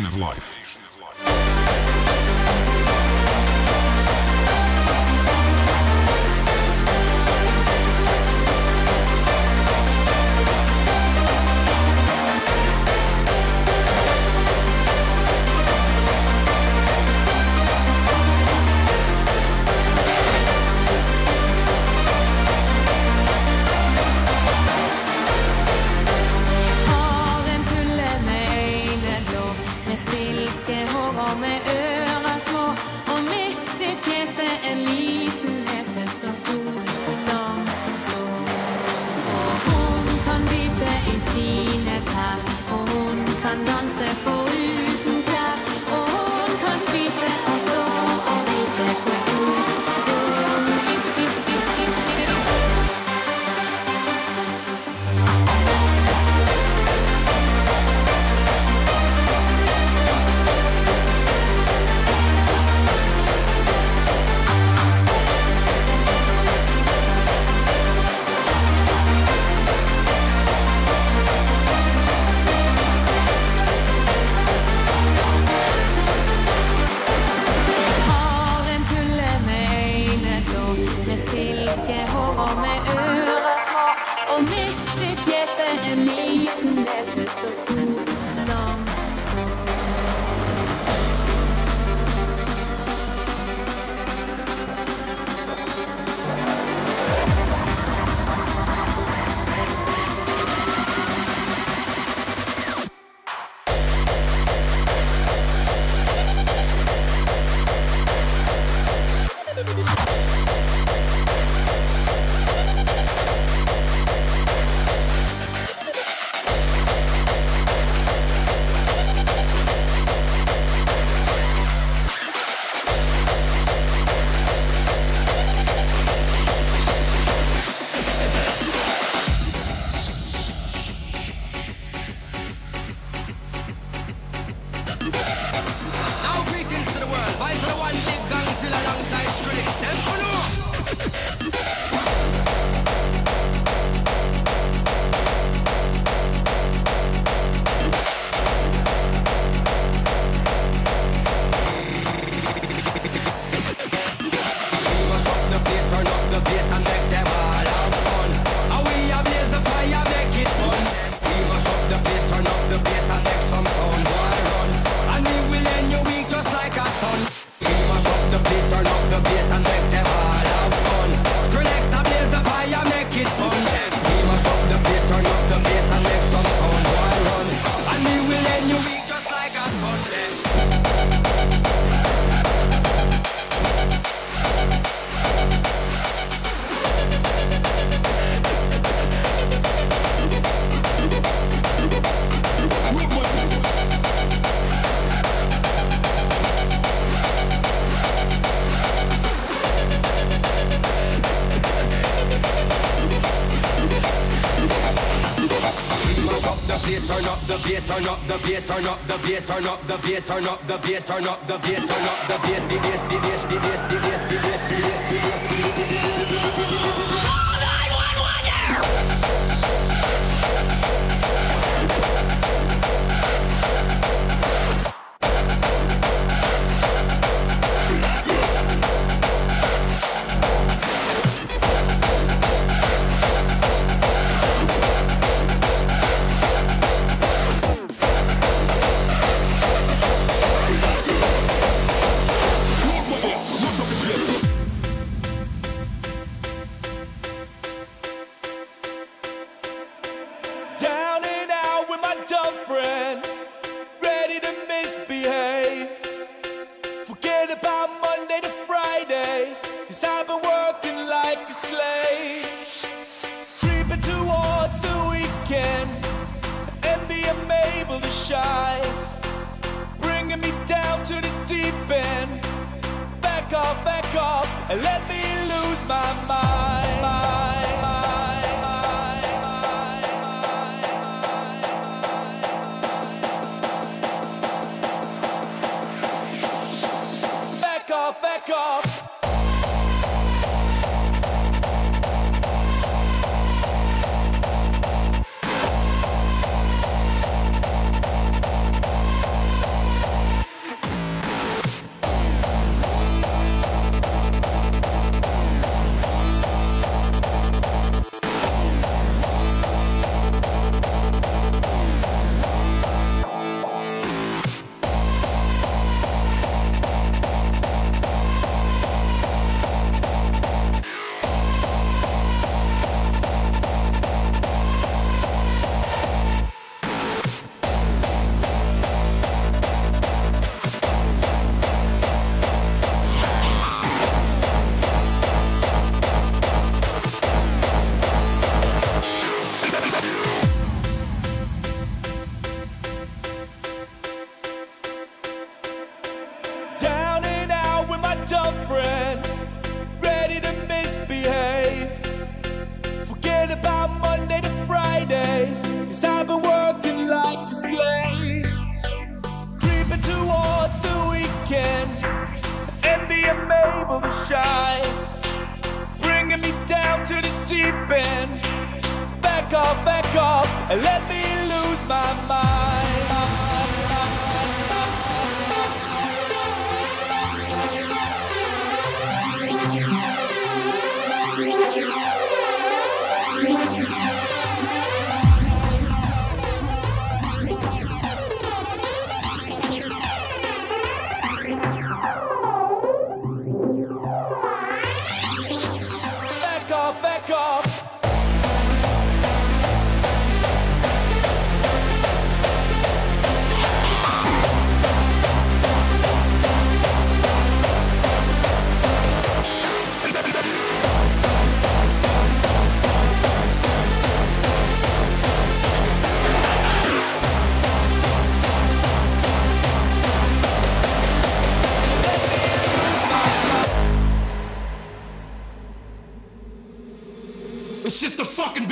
of life. Bass, turn up the bass, turn up the bass, turn up the bass, turn up the bass, the bass, the bass, the bass, the bass, the bass, bass,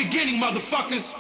beginning, motherfuckers.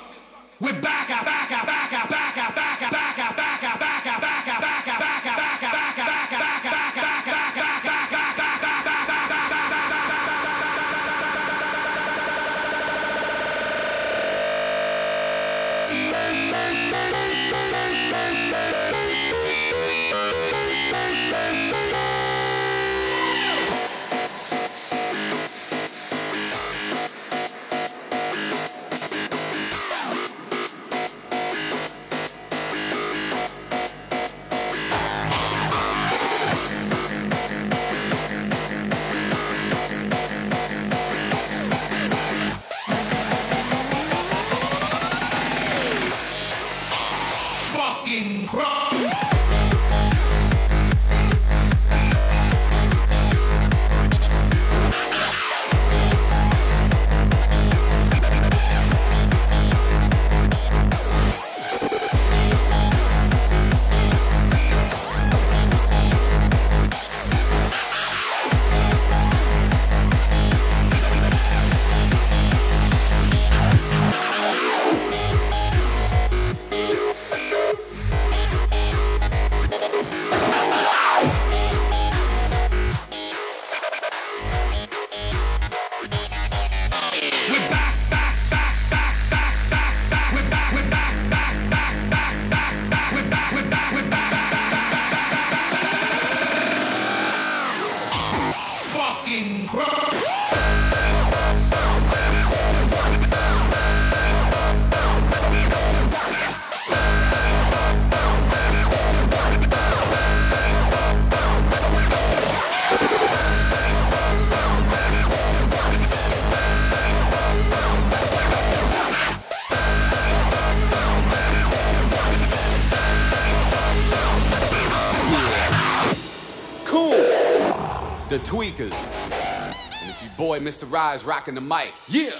The Tweakers. And it's your boy, Mr. Rise, rocking the mic. Yeah!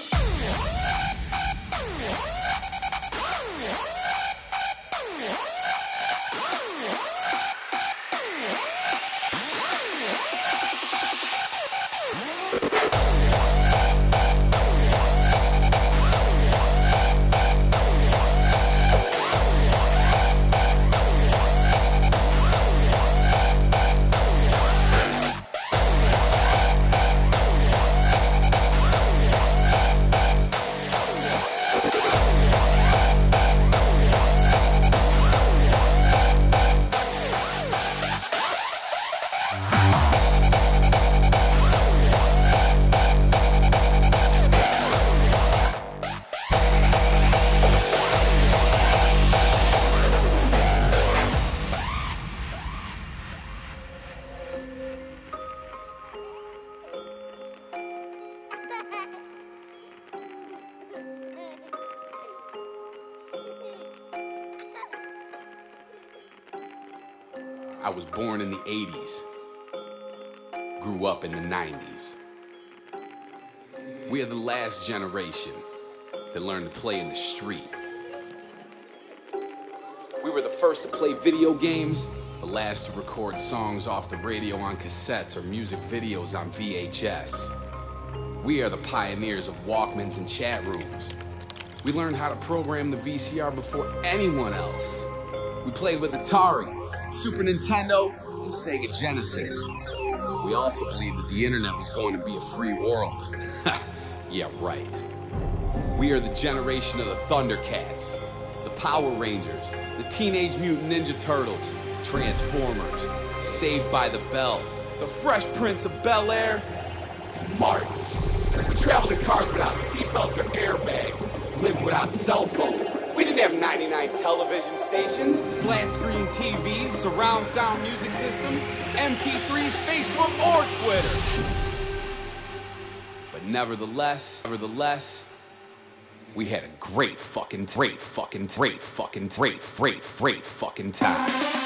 Last generation that learned to play in the street. We were the first to play video games, the last to record songs off the radio on cassettes or music videos on VHS. We are the pioneers of Walkmans and chat rooms. We learned how to program the VCR before anyone else. We played with Atari, Super Nintendo, and Sega Genesis. We also believed that the internet was going to be a free world. yeah, right. We are the generation of the Thundercats, the Power Rangers, the Teenage Mutant Ninja Turtles, Transformers, Saved by the Bell, the Fresh Prince of Bel Air, and Martin. We traveled in cars without seatbelts or airbags, lived without cell phones. We didn't have 99 television stations, flat screen TVs, surround sound music systems, MP3s, Facebook, or Twitter. Nevertheless, nevertheless, we had a great fucking, great fucking, great fucking, great, great, great fucking time.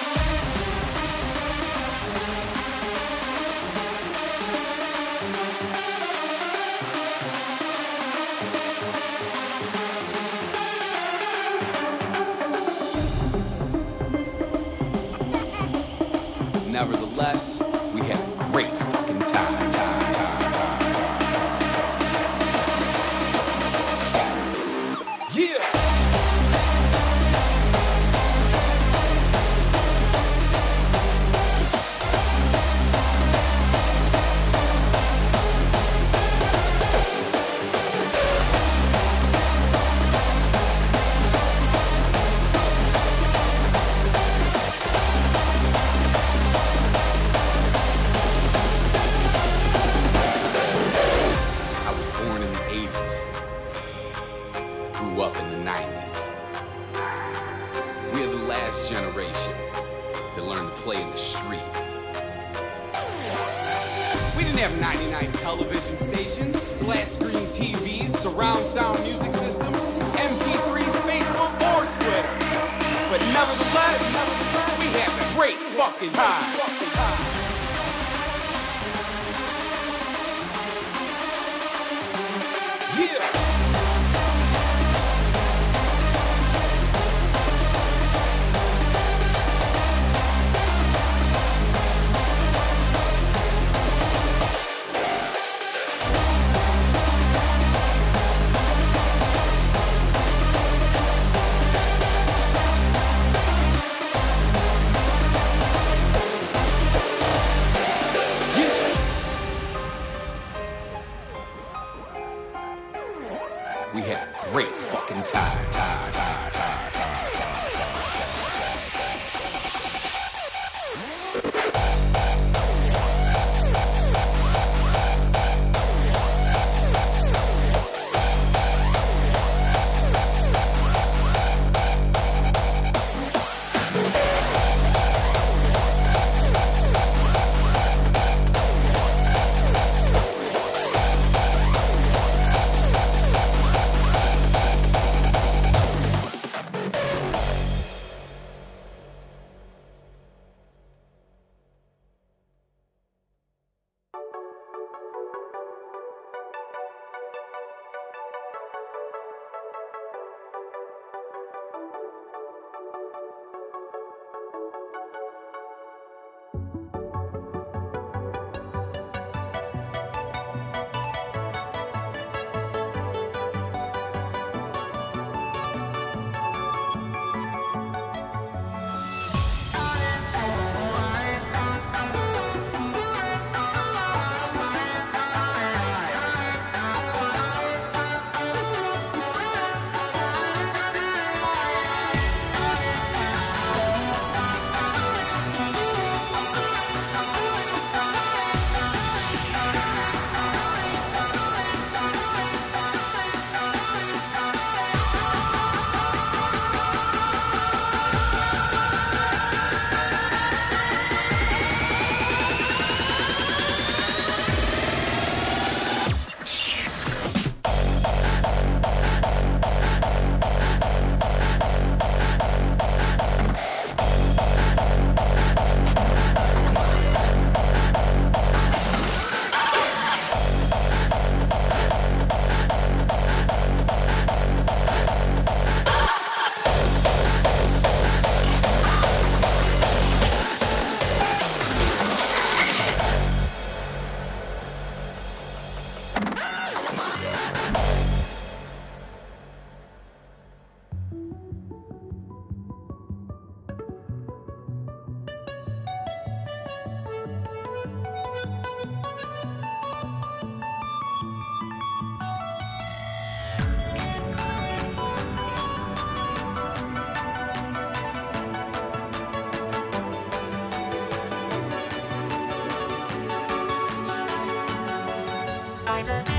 Bye.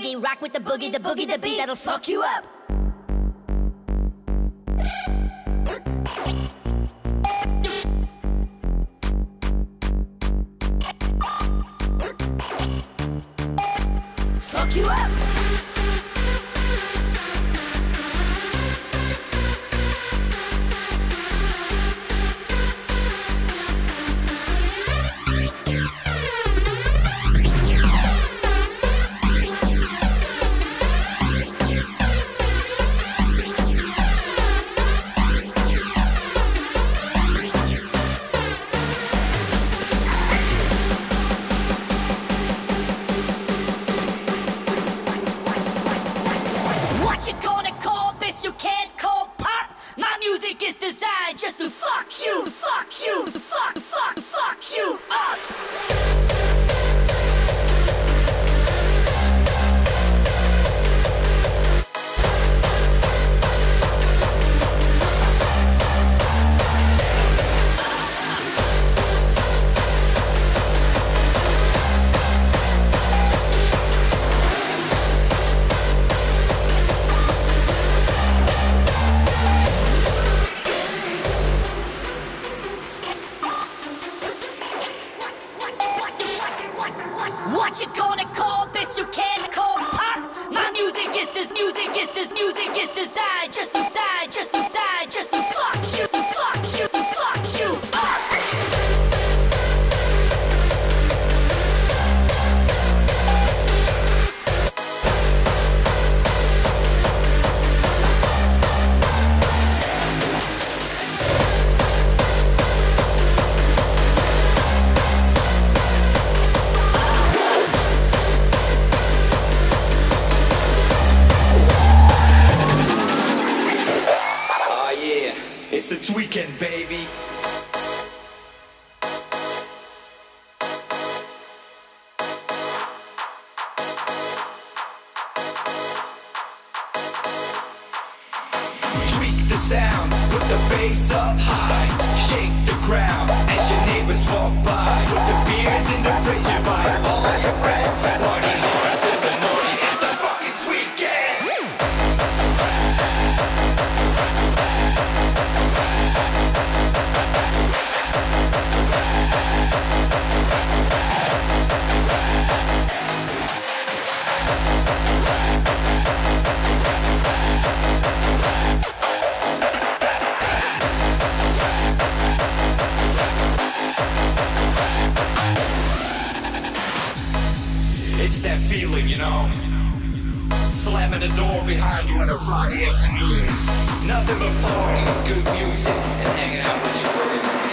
boogie, rock with the boogie, the boogie, the beat that'll fuck you up. It's that feeling, you know. Slamming the door behind you on a Friday afternoon. Nothing but parties, good music, and hanging out with your friends.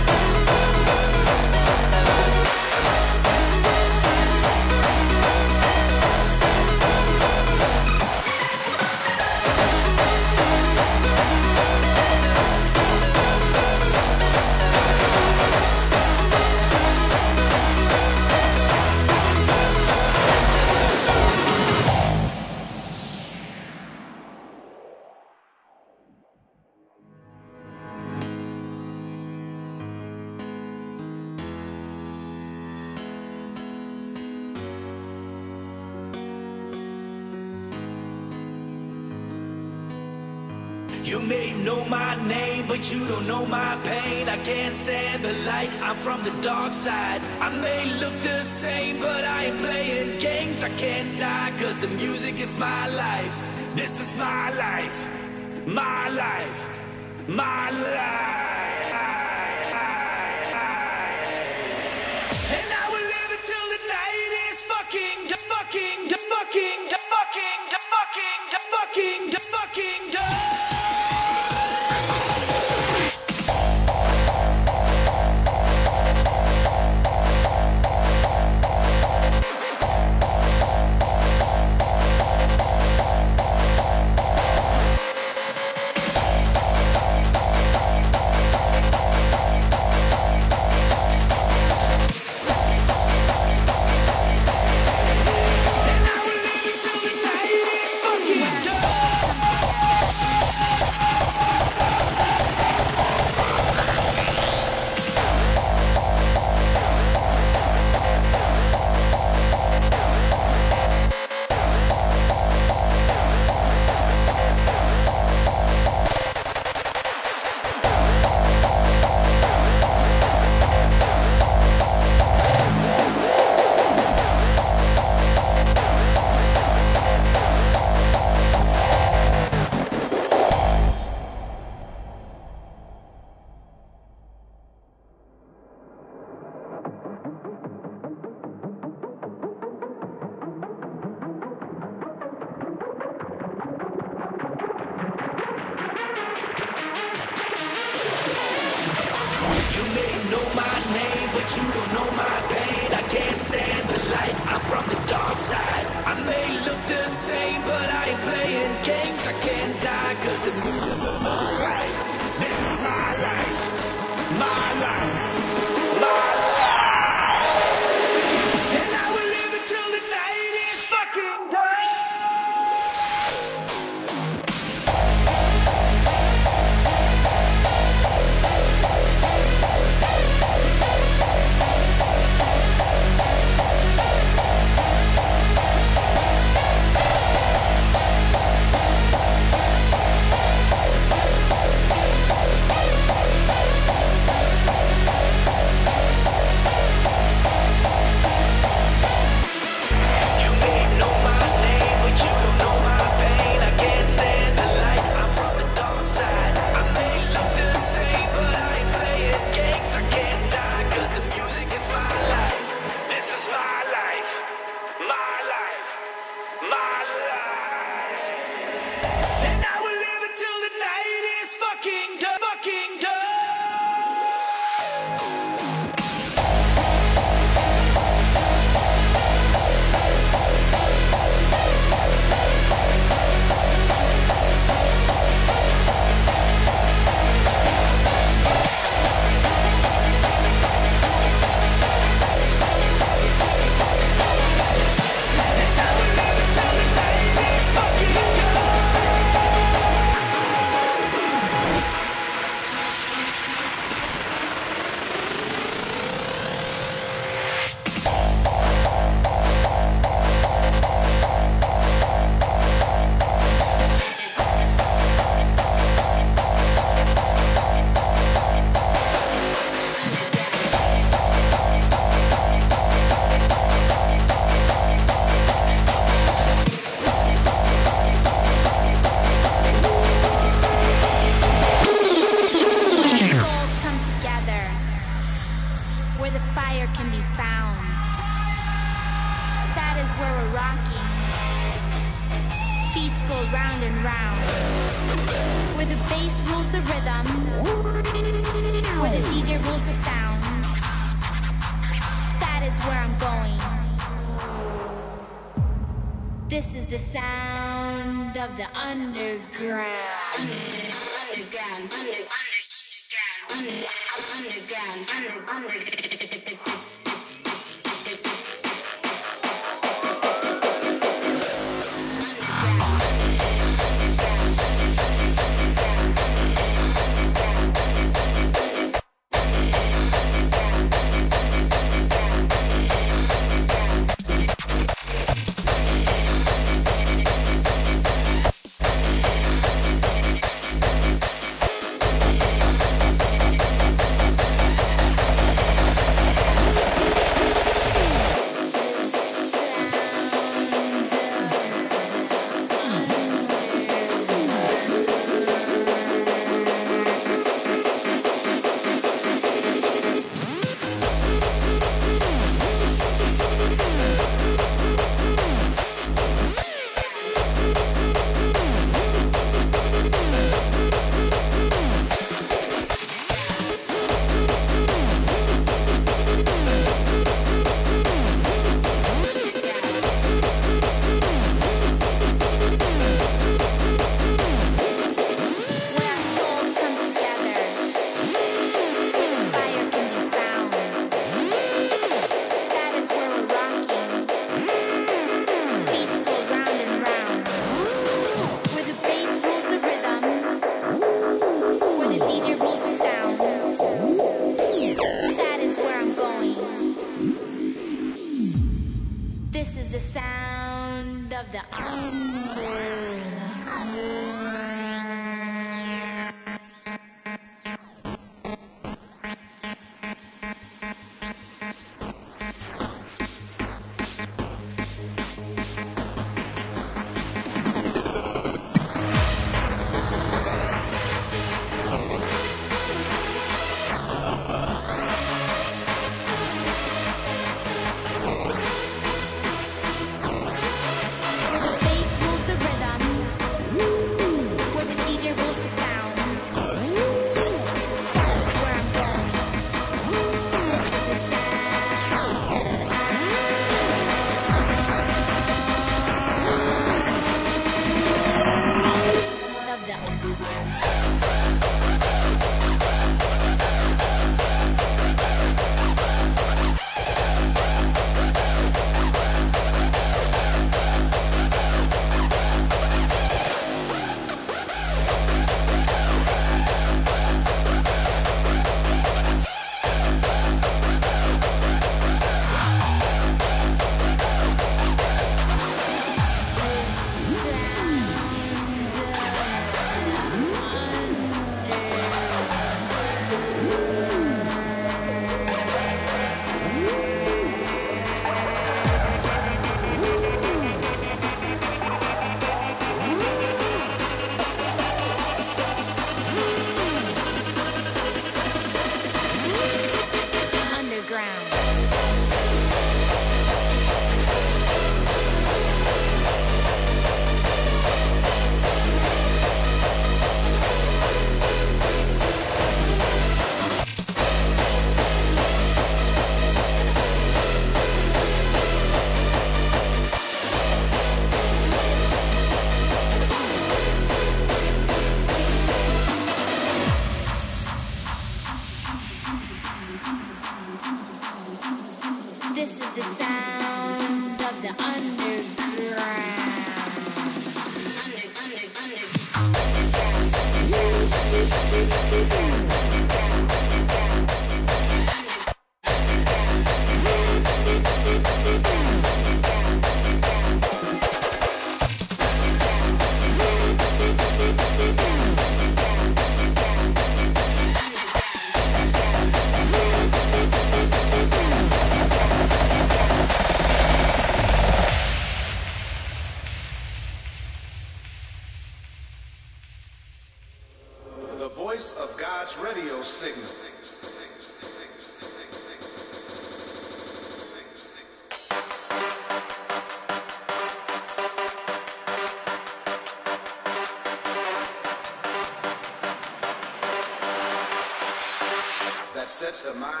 that's the mind.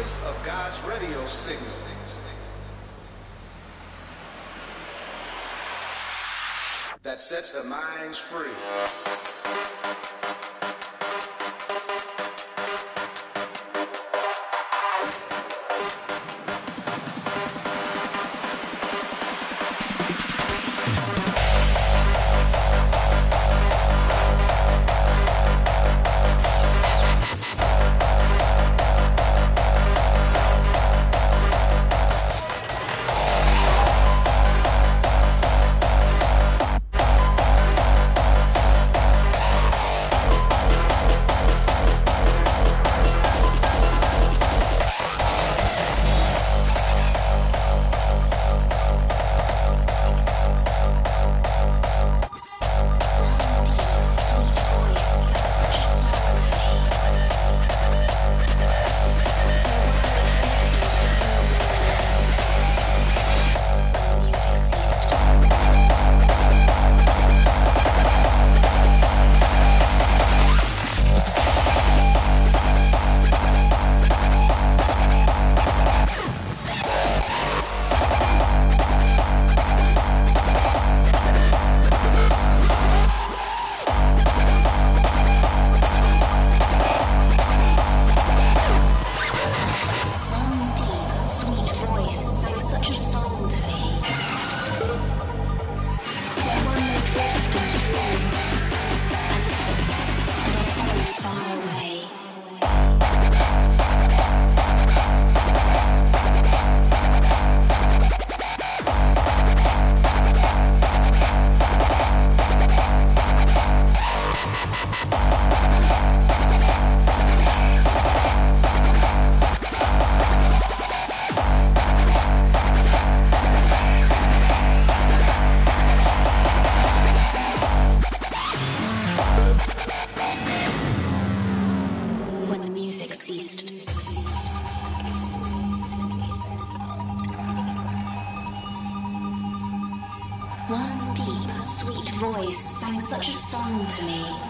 voice of God's radio signal. That sets the minds free. Voice sang such a song to me.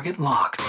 Target locked.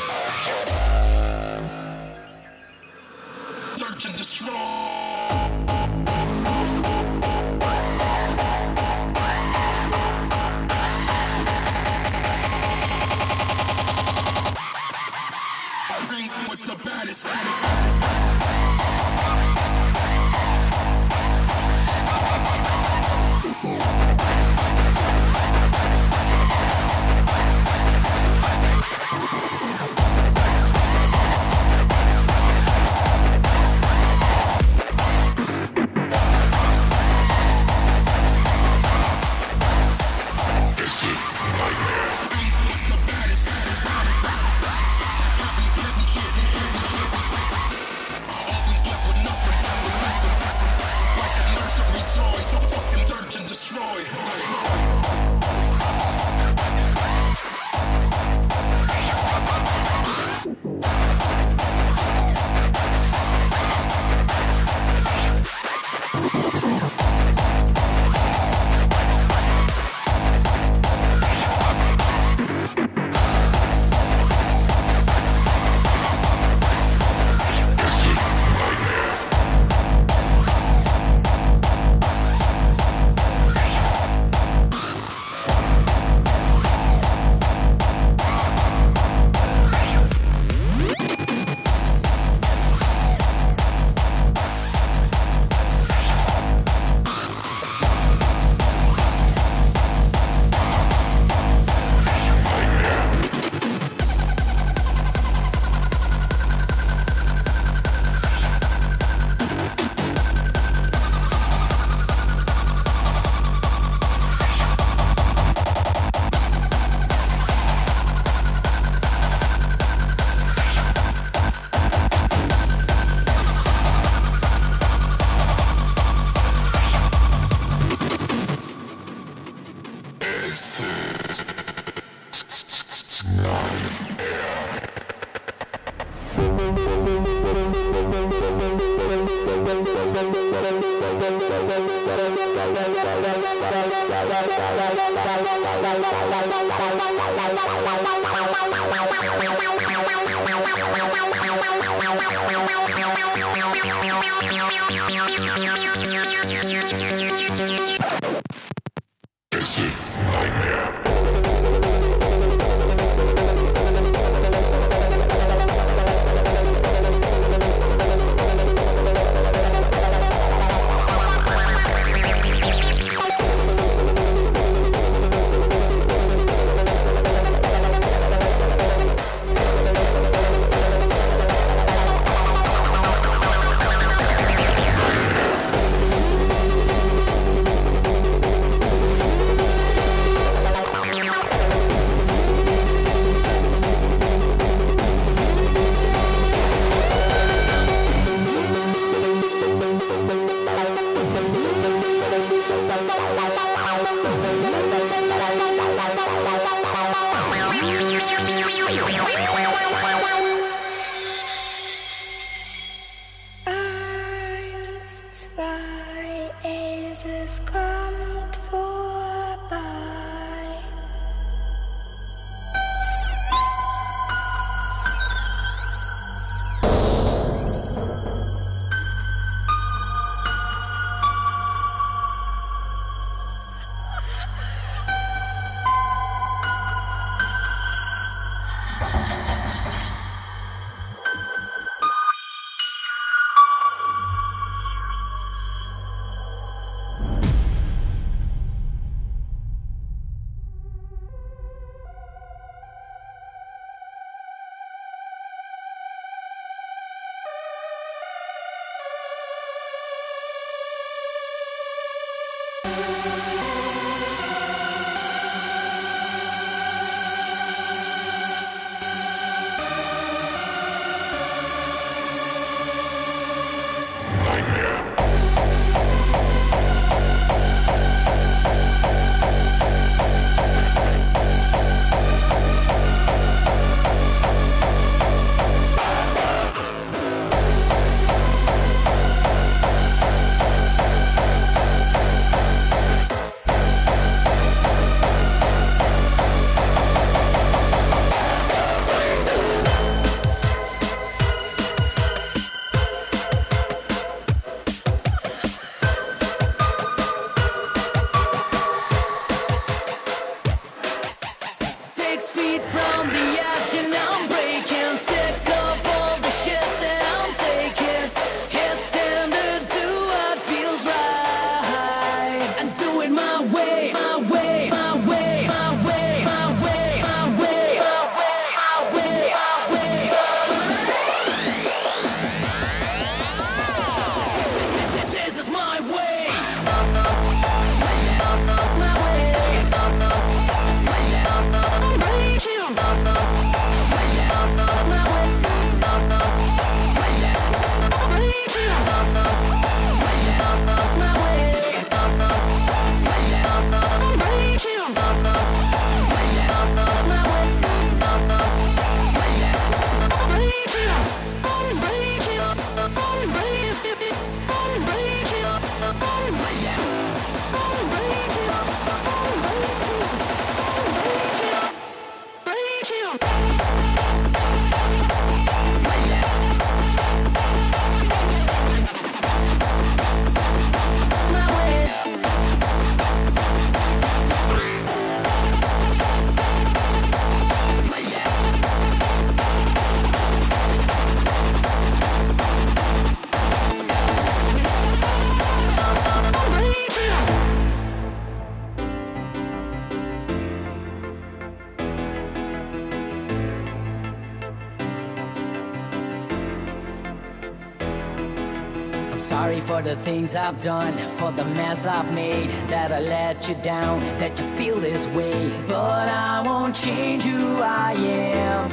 things I've done, for the mess I've made, that I let you down, that you feel this way. But I won't change who I am.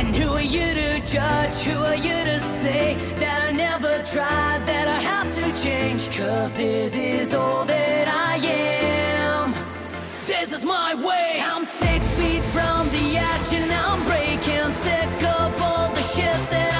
And who are you to judge? Who are you to say that I never tried, that I have to change? Cause this is all that I am. This is my way. I'm six feet from the edge and I'm breaking sick of all the shit that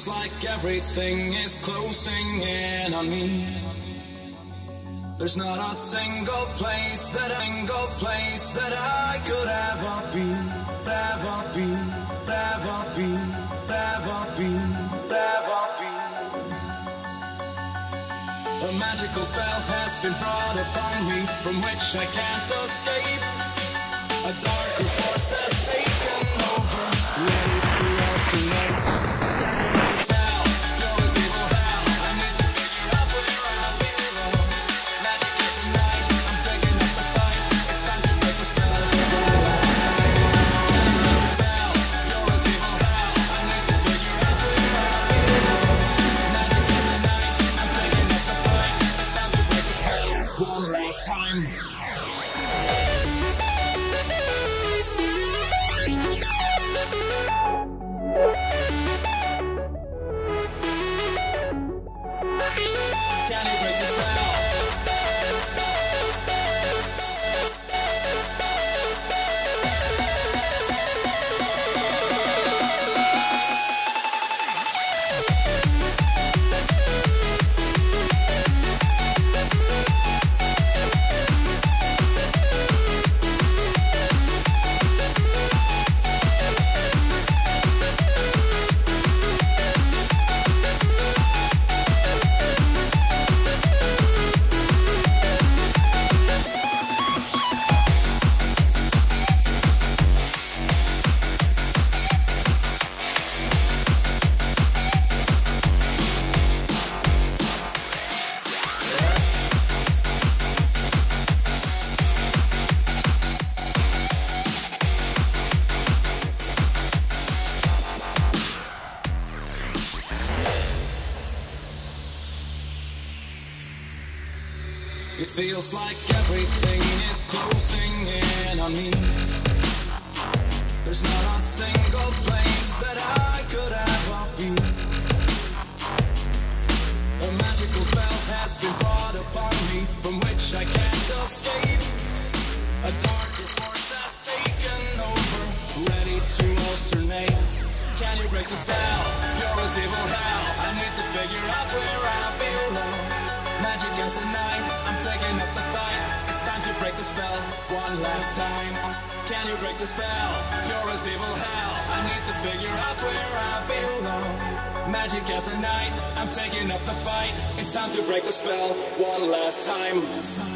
Feels like everything is closing in on me. There's not a single place that single place that I could ever be, ever be, ever be, ever be, ever be. A magical spell has been brought upon me from which I can't escape. last time. Can you break the spell? You're as evil hell. I need to figure out where I belong. Magic as the night. I'm taking up the fight. It's time to break the spell. One last time.